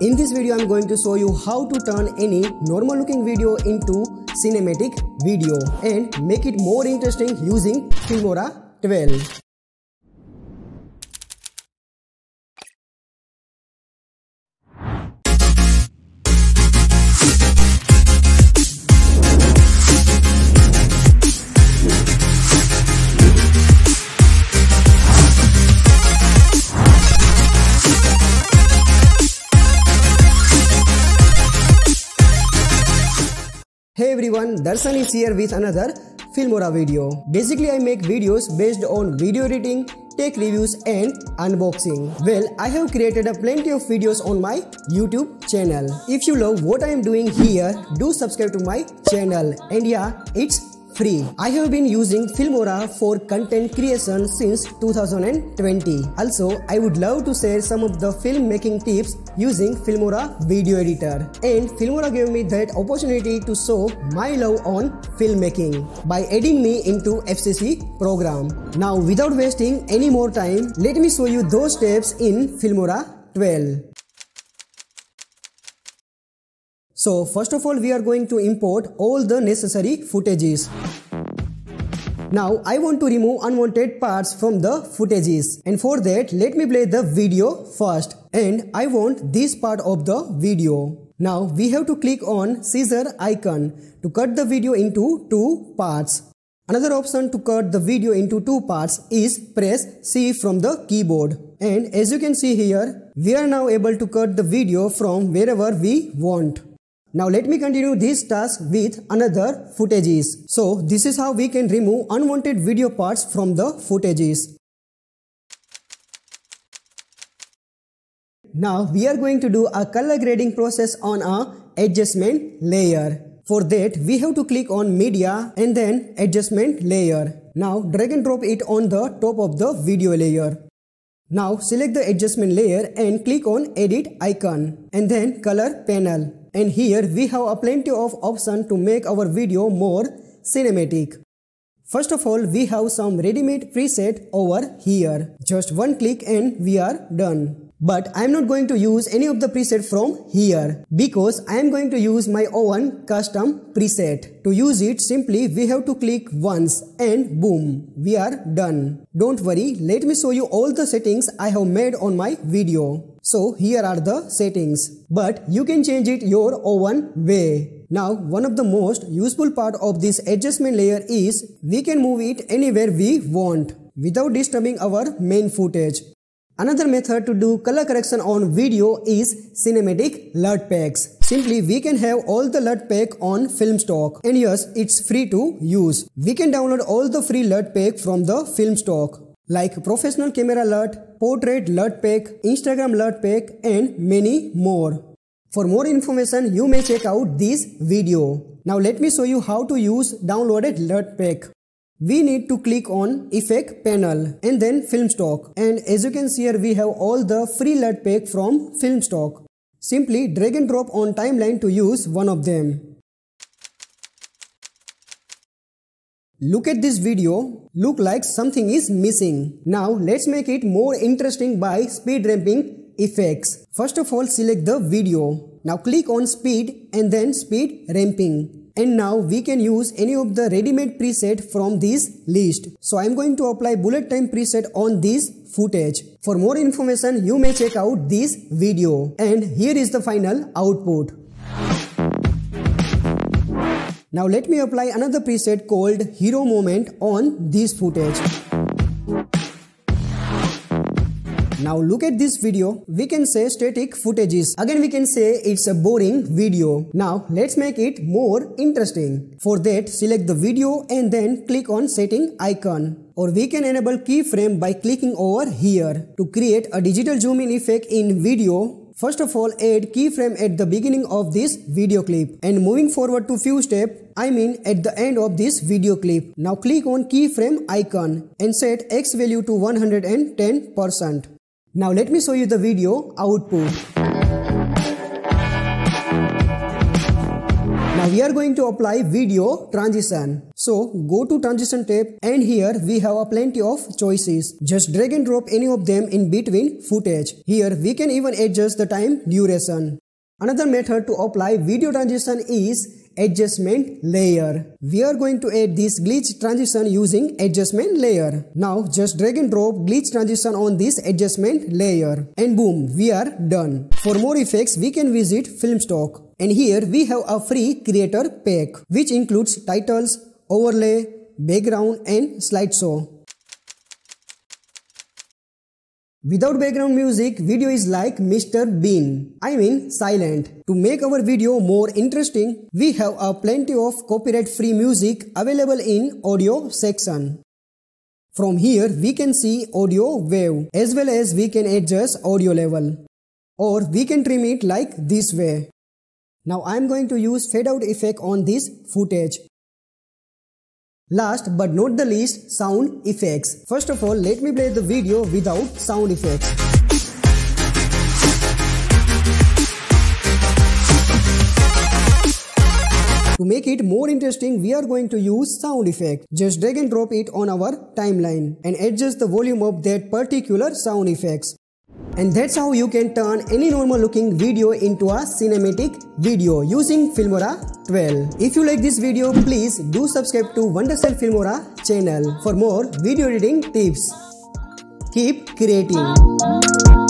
In this video I'm going to show you how to turn any normal looking video into cinematic video and make it more interesting using Filmora 12. Everyone, Darshan is here with another Filmora video. Basically I make videos based on video editing, tech reviews and unboxing. Well, I have created a plenty of videos on my YouTube channel. If you love what I am doing here, do subscribe to my channel. And yeah, it's free. I have been using Filmora for content creation since 2020. Also, I would love to share some of the filmmaking tips using Filmora video editor. And Filmora gave me that opportunity to show my love on filmmaking by adding me into FCC program. Now, without wasting any more time, let me show you those steps in Filmora 12. So first of all we are going to import all the necessary footages. Now I want to remove unwanted parts from the footages and for that let me play the video first and I want this part of the video. Now we have to click on scissor icon to cut the video into two parts. Another option to cut the video into two parts is press C from the keyboard. And as you can see here, we are now able to cut the video from wherever we want. Now let me continue this task with another footages. So this is how we can remove unwanted video parts from the footages. Now we are going to do a color grading process on a adjustment layer. For that we have to click on media and then adjustment layer. Now drag and drop it on the top of the video layer. Now select the adjustment layer and click on edit icon and then color panel and here we have a plenty of option to make our video more cinematic. First of all, we have some ready-made preset over here. Just one click and we are done. But I am not going to use any of the preset from here because I am going to use my own custom preset. To use it simply we have to click once and boom we are done. Don't worry let me show you all the settings I have made on my video. So here are the settings but you can change it your own way. Now one of the most useful part of this adjustment layer is we can move it anywhere we want without disturbing our main footage. Another method to do color correction on video is cinematic LUT packs. Simply we can have all the LUT pack on Filmstock and yes it's free to use. We can download all the free LUT pack from the Filmstock like professional camera LUT, portrait LUT pack, Instagram LUT pack and many more. For more information you may check out this video. Now let me show you how to use downloaded LUT pack we need to click on effect panel and then Filmstock and as you can see here we have all the free LUT pack from Filmstock. Simply drag and drop on timeline to use one of them. Look at this video, look like something is missing. Now let's make it more interesting by speed ramping effects. First of all select the video. Now click on speed and then speed ramping and now we can use any of the ready-made preset from this list. So I'm going to apply bullet time preset on this footage. For more information you may check out this video and here is the final output. Now let me apply another preset called hero moment on this footage. Now look at this video. We can say static footages. Again we can say it's a boring video. Now let's make it more interesting. For that select the video and then click on setting icon. Or we can enable keyframe by clicking over here. To create a digital zoom in effect in video, First of all, add keyframe at the beginning of this video clip and moving forward to few steps, I mean at the end of this video clip. Now click on keyframe icon and set X value to 110%. Now let me show you the video output. Now we are going to apply video transition. So go to transition tab and here we have a plenty of choices. Just drag and drop any of them in between footage. Here we can even adjust the time duration. Another method to apply video transition is adjustment layer. We are going to add this glitch transition using adjustment layer. Now just drag and drop glitch transition on this adjustment layer and boom we are done. For more effects we can visit Filmstock and here we have a free creator pack which includes titles, overlay, background and slideshow. Without background music, video is like Mr. Bean. I mean silent. To make our video more interesting, we have a plenty of copyright free music available in audio section. From here, we can see audio wave as well as we can adjust audio level. Or we can trim it like this way. Now I am going to use fade out effect on this footage. Last but not the least, sound effects. First of all, let me play the video without sound effects. To make it more interesting, we are going to use sound effect. Just drag and drop it on our timeline and adjust the volume of that particular sound effects. And that's how you can turn any normal looking video into a cinematic video using Filmora 12. If you like this video, please do subscribe to Wondershare Filmora channel for more video editing tips. Keep creating.